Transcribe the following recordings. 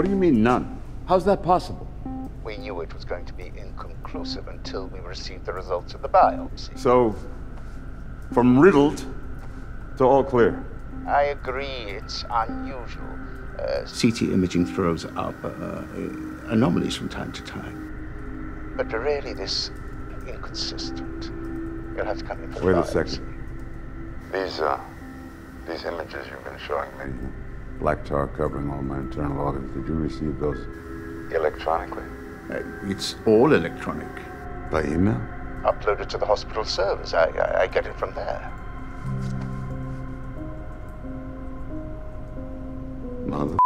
What do you mean, none? How's that possible? We knew it was going to be inconclusive until we received the results of the biopsy. So, from riddled to all clear. I agree, it's unusual. Uh, CT imaging throws up uh, uh, anomalies from time to time. But really, this inconsistent. You'll have to come in for Wait a biopsy. second. These, uh, these images you've been showing me Black tar covering all my internal organs. Did you receive those electronically, Uh, it's all electronic. by email? Uploaded to the hospital servers. I, I, I get it from there. Mother.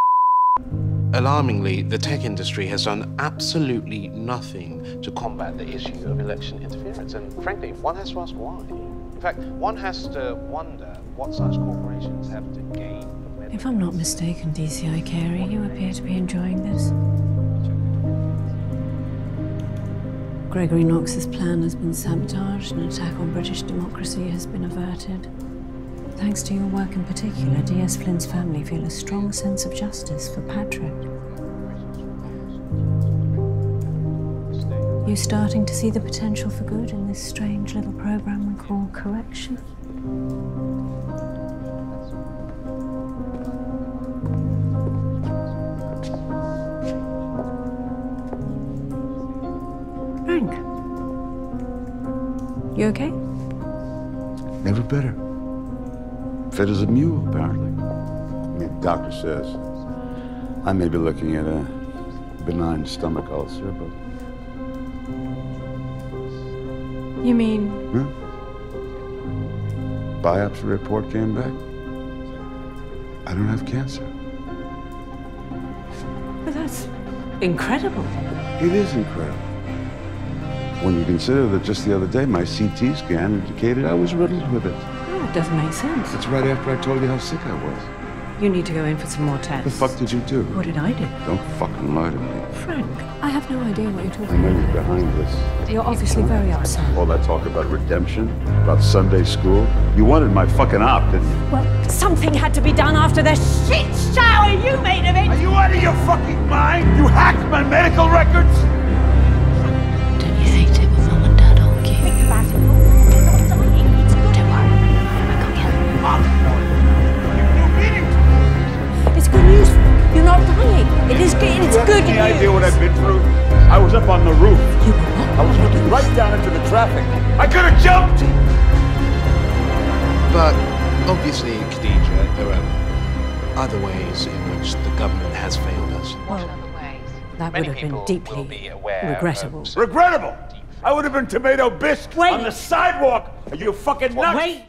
Alarmingly, the tech industry has done absolutely nothing to combat the issue of election interference. And frankly, one has to ask why. In fact, one has to wonder what such corporations have to gain from their If I'm not mistaken, DCI Carey, you appear to be enjoying this. Gregory Knox's plan has been sabotaged, an attack on British democracy has been averted. Thanks to your work in particular, D.S. Flynn's family feel a strong sense of justice for Patrick. You starting to see the potential for good in this strange little program we call correction? You okay? Never better. Fit as a mule, apparently. I mean, doctor says I may be looking at a benign stomach ulcer, but You mean huh? biopsy report came back. I don't have cancer. But that's incredible. It is incredible. When you consider that just the other day my CT scan indicated I was riddled with it. Oh, it doesn't make sense. That's right after I told you how sick I was. You need to go in for some more tests. The fuck did you do? What did I do? Don't fucking lie to me. Frank, I have no idea what you're talking. I talking know you're about. behind this. You're obviously very upset. All that talk about redemption, about Sunday school. You wanted my fucking op, didn't you? Well, something had to be done after the shit shower you made of it. Are you out of your fucking mind? You hacked my medical records? It is good. It's good Any news. idea what I've been through? I was up on the roof. You were? I was looking right down into the traffic. I could have jumped! But obviously, in Khadija, there are other ways in which the government has failed us. Well, that would have been deeply be regrettable. Regrettable! I would have been tomato bisque Wait. on the sidewalk. Are you fucking nuts? Wait.